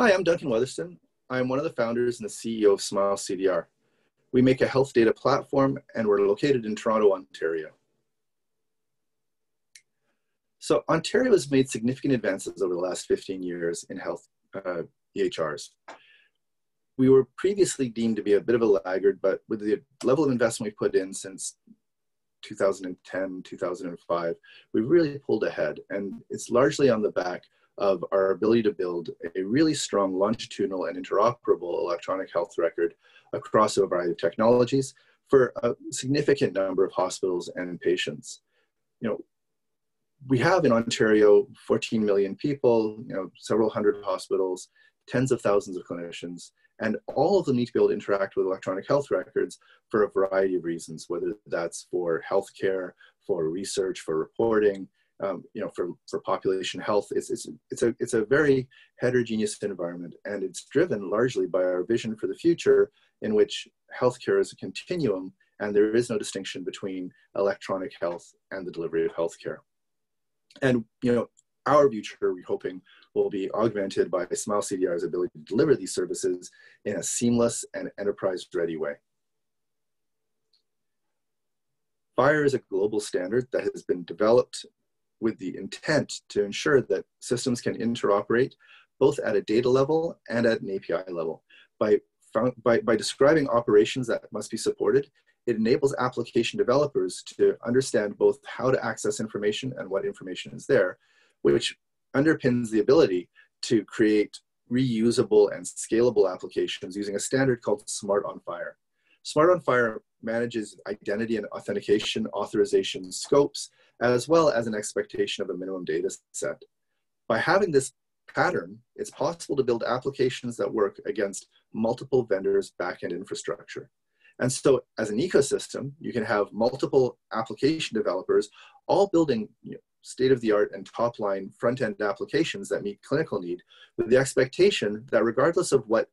Hi, I'm Duncan Weatherston. I'm one of the founders and the CEO of Smile CDR. We make a health data platform and we're located in Toronto, Ontario. So Ontario has made significant advances over the last 15 years in health uh, EHRs. We were previously deemed to be a bit of a laggard, but with the level of investment we put in since 2010, 2005, we've really pulled ahead. And it's largely on the back of our ability to build a really strong longitudinal and interoperable electronic health record across a variety of technologies for a significant number of hospitals and patients. You know, we have in Ontario 14 million people, you know, several hundred hospitals, tens of thousands of clinicians, and all of them need to be able to interact with electronic health records for a variety of reasons, whether that's for healthcare, for research, for reporting, um, you know, for, for population health. It's, it's, it's, a, it's a very heterogeneous environment, and it's driven largely by our vision for the future in which healthcare is a continuum, and there is no distinction between electronic health and the delivery of healthcare. And, you know, our future, we're hoping, will be augmented by Smile CDR's ability to deliver these services in a seamless and enterprise-ready way. FHIR is a global standard that has been developed with the intent to ensure that systems can interoperate both at a data level and at an API level. By, by, by describing operations that must be supported, it enables application developers to understand both how to access information and what information is there, which underpins the ability to create reusable and scalable applications using a standard called Smart on FHIR. Smart on FHIR manages identity and authentication authorization scopes, as well as an expectation of a minimum data set. By having this pattern, it's possible to build applications that work against multiple vendors' backend infrastructure. And so as an ecosystem, you can have multiple application developers all building you know, state-of-the-art and top-line front-end applications that meet clinical need with the expectation that regardless of what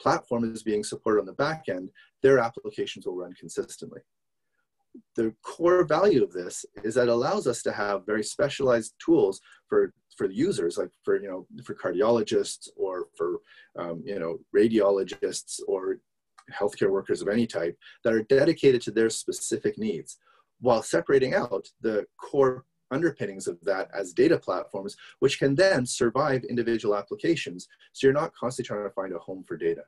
platform is being supported on the back end, their applications will run consistently. The core value of this is that it allows us to have very specialized tools for, for users, like for, you know, for cardiologists or for, um, you know, radiologists or healthcare workers of any type that are dedicated to their specific needs while separating out the core underpinnings of that as data platforms, which can then survive individual applications. So you're not constantly trying to find a home for data.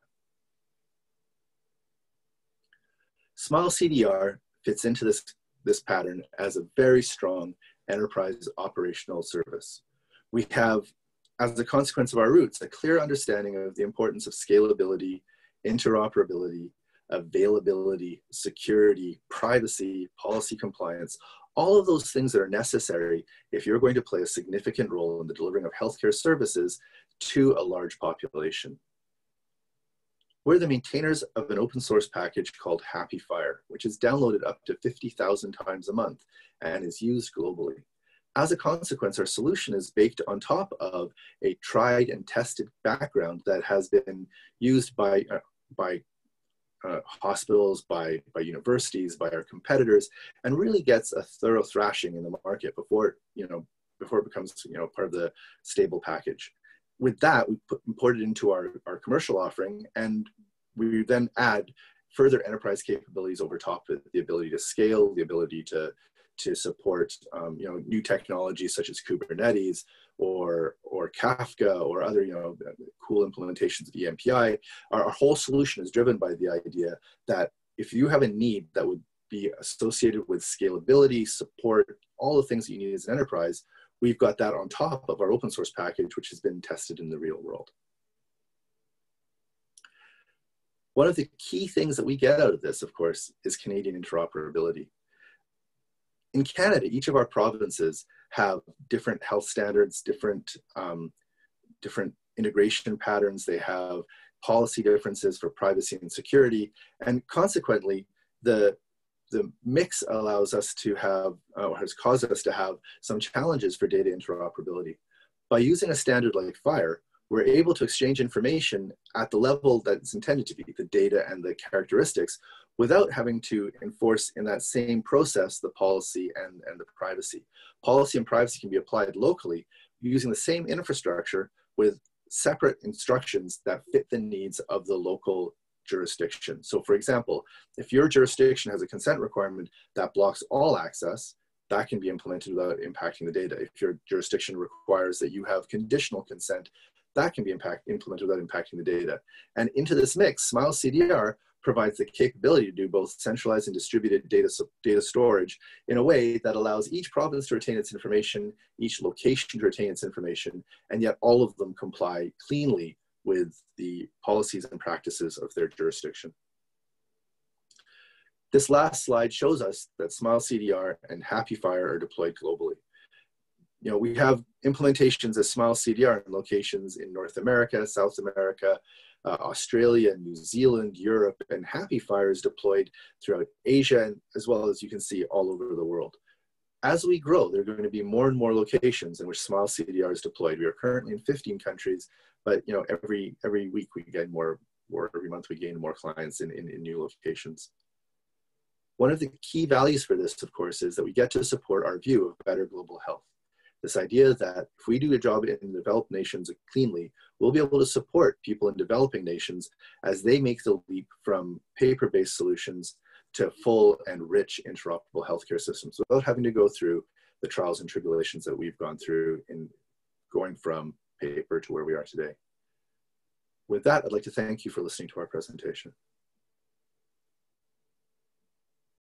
Smile CDR fits into this, this pattern as a very strong enterprise operational service. We have, as a consequence of our roots, a clear understanding of the importance of scalability, interoperability, availability, security, privacy, policy compliance, all of those things that are necessary if you're going to play a significant role in the delivering of healthcare services to a large population. We're the maintainers of an open source package called HAPI FHIR, which is downloaded up to 50,000 times a month and is used globally. As a consequence, our solution is baked on top of a tried and tested background that has been used by, uh, by uh, hospitals, by, by universities, by our competitors, and really gets a thorough thrashing in the market before, you know, before it becomes you know, part of the stable package. With that, we put, import it into our, our commercial offering, and we then add further enterprise capabilities over top of the ability to scale, the ability to, to support um, you know, new technologies such as Kubernetes, or or Kafka or other you know cool implementations of eMPI, our, our whole solution is driven by the idea that if you have a need that would be associated with scalability, support, all the things that you need as an enterprise, we've got that on top of our open source package, which has been tested in the real world. One of the key things that we get out of this, of course, is Canadian interoperability. In Canada, each of our provinces have different health standards, different, um, different integration patterns. They have policy differences for privacy and security. And consequently, the, the mix allows us to have, uh, or has caused us to have some challenges for data interoperability. By using a standard like FHIR, we're able to exchange information at the level that it's intended to be, the data and the characteristics, without having to enforce in that same process the policy and, and the privacy. Policy and privacy can be applied locally using the same infrastructure with separate instructions that fit the needs of the local jurisdiction. So for example, if your jurisdiction has a consent requirement that blocks all access, that can be implemented without impacting the data. If your jurisdiction requires that you have conditional consent, that can be impact, implemented without impacting the data. And into this mix, Smile CDR provides the capability to do both centralized and distributed data, data storage in a way that allows each province to retain its information, each location to retain its information, and yet all of them comply cleanly with the policies and practices of their jurisdiction. This last slide shows us that Smile CDR and HAPI FHIR are deployed globally. You know, we have implementations of Smile CDR in locations in North America, South America, uh, Australia, New Zealand, Europe, and HAPI FHIR is deployed throughout Asia, and as well as you can see all over the world. As we grow, there are going to be more and more locations in which Smile CDR is deployed. We are currently in 15 countries, but you know, every every week we get more, or every month we gain more clients in, in, in new locations. One of the key values for this, of course, is that we get to support our view of better global health. This idea that if we do a job in developed nations cleanly, we'll be able to support people in developing nations as they make the leap from paper-based solutions to full and rich interoperable healthcare systems without having to go through the trials and tribulations that we've gone through in going from paper to where we are today. With that, I'd like to thank you for listening to our presentation.